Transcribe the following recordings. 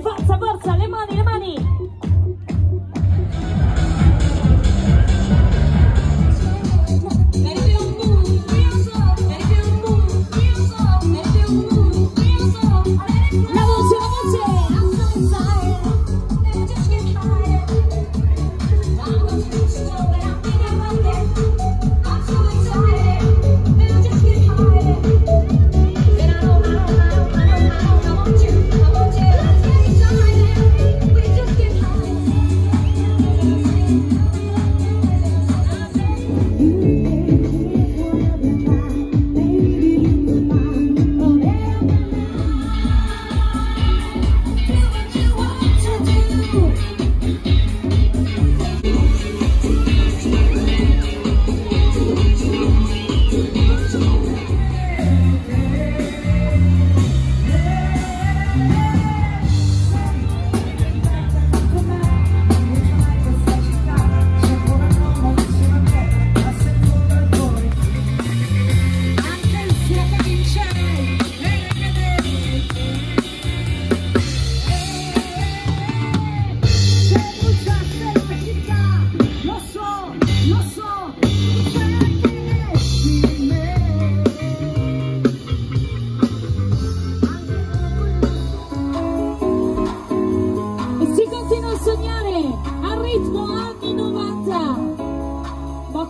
forza, forza, le mani, le mani.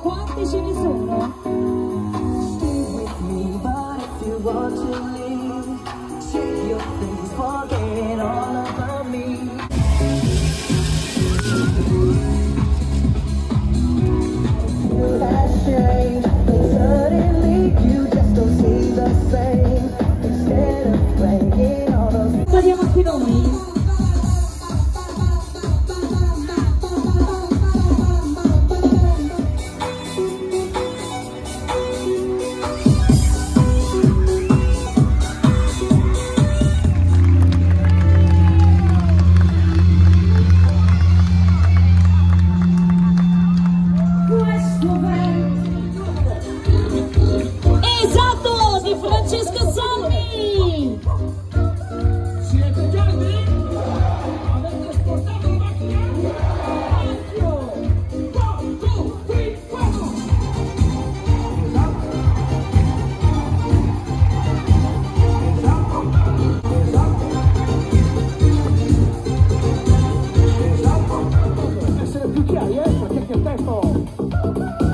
Quanti ce ne sono? Stay with me, but if you want to leave, shake your things, forget all about me. Feel that shame, but suddenly you just don't see the same. Instead of playing all those Parliamo anche noi. Questo Lucia, y eso, cheque esto.